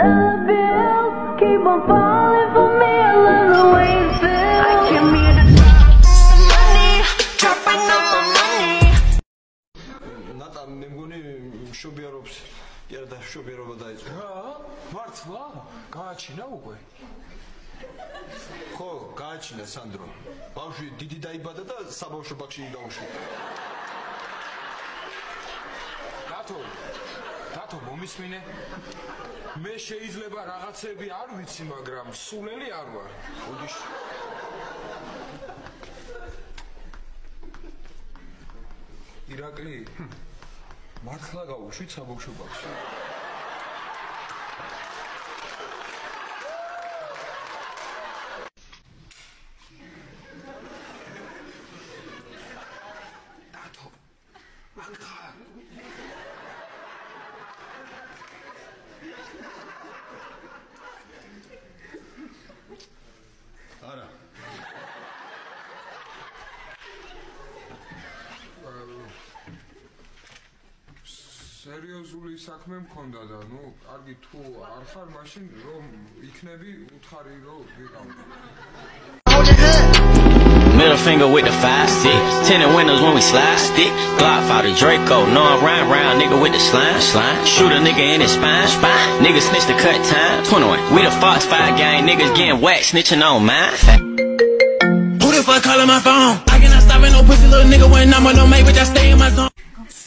the bills keep on falling for me. I love the way it feels. I came here to drop some money, dropping all my money. ნატა მე მგონი შობიარობს იარა და შობიარობა დაიწყო რა? მართლა? გააჩინა უკვე? ხო გააჩინა სანდრო ბავშვი დიდი დაიბადა და საბავშვო ბაღში გაუშვიდა დათო დათო მომისმინე? მე შეიძლება რაღაცები არ ვიცი მაგრამ სულელი არ ვარ უდიშ. ირაკლი მართლა გავუშვით საბავშვო ბაღში სერიოზული საქმე მქონდა და ნუ კარგი თუ არ ხარ მაშინ რომ იქნები უთხარი რომ ვიყავ Middle finger with the five stick. Tenant windows when we slide stick. Glock fought a Draco. No, I'm round round nigga with the slime. Slime. Shoot a nigga in his spine. Spine. Nigga snitch the cut time. 21. We the Fox 5 gang. Niggas getting whacked. Snitching on mine. Who the fuck calling my phone? I cannot stop at no pussy little nigga when I'm on no mate, bitch. I stay in my zone.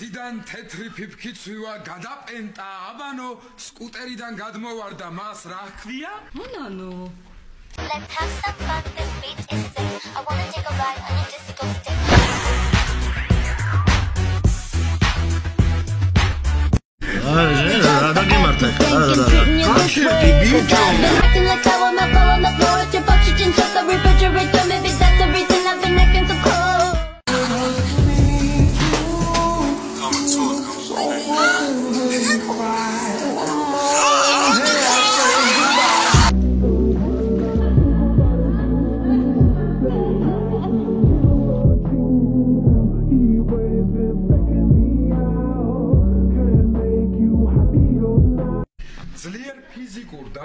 სიდან თეთრი ფიფქი ცვივა გადაპენტა აბანო სკუტერიდან გადმოვარდა მას რა ქვია მონანო Let's have some fun, this beat is sick. I wanna take a ride on a disco stick. Acting like I on the floor on the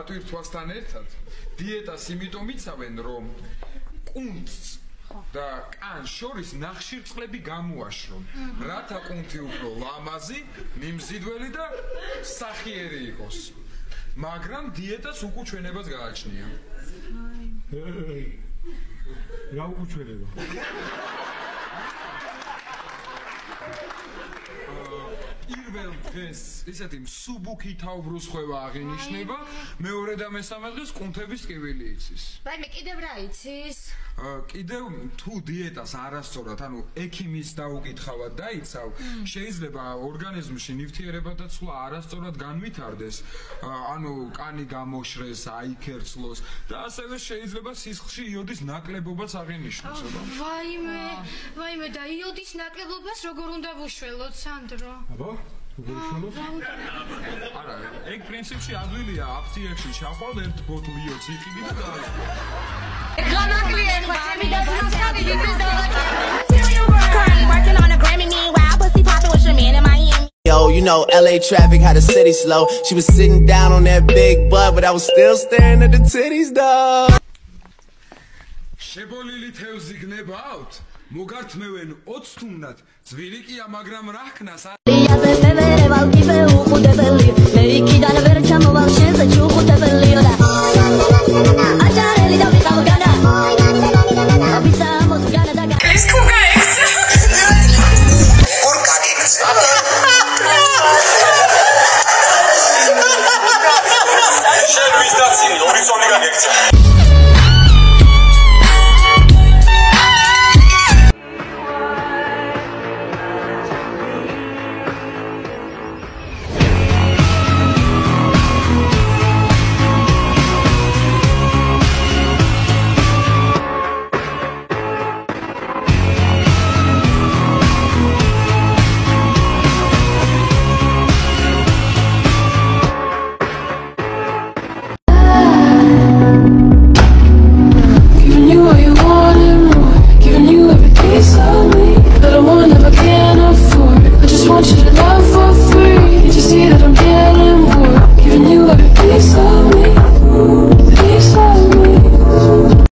დატვირთვასთან ერთად დიეტას იმიტომ იცავენ რომ კუნთს და კან შორის ნახშირწყლები გამოაშრონ. რათა კუნთი უფრო ლამაზი, მიმზიდველი და სახიერი იყოს. მაგრამ დიეტას უკუჩვენებას გააჩნია. რა უკუჩვენება პირველ დღეს ისეთი მსუბუქი თავბრუს ხვევა აღინიშნება მეორე და მესამე დღეს კუნთების ტკივილი იცის. ვაიმე კიდევ რა იცის? ა, კიდევ თუ დიეტას არასწორად, ანუ ექიმის დაუკითხავად დაიცავ, შეიძლება ორგანიზმში ნივთიერებათა ცვლა არასწორად განვითარდეს, ანუ კანი გამოშრეს, აიქერცლოს და ასევე შეიძლება სისხლში იოდის ნაკლებობაც აღინიშნოს, ვაიმე ვაიმე და იოდის ნაკლებობას როგორ უნდა ვუშველოთ სანდრო აბა არა, ეგ პრინციპში ადვილია აფთიაქში ჩაყვალ ერთ ბოთლ იოდს იყიდი და დააჭირე. Currently working on a Grammy, meanwhile, pussy poppin' with your man in Miami. Yo, you know LA traffic had the city slow. She was sitting down on that big butt, but I was still staring at the titties, though. შებოლილი თევზი გნებავთ? მოგართმევენ 20 თუნდათ, ძვირი კია, მაგრამ რა ხნას ვალკიბე უხუდებელი მე იქიდან ვერ ჩამოვალ შენზე ჩუხუტებელიო და აჭარელი და ვიყავ განა აბისა მოსგანა და ეს თუ გაიქცა? ორ გაგიქცა შენ ვიზდაცინი ორი წონი გაგექცა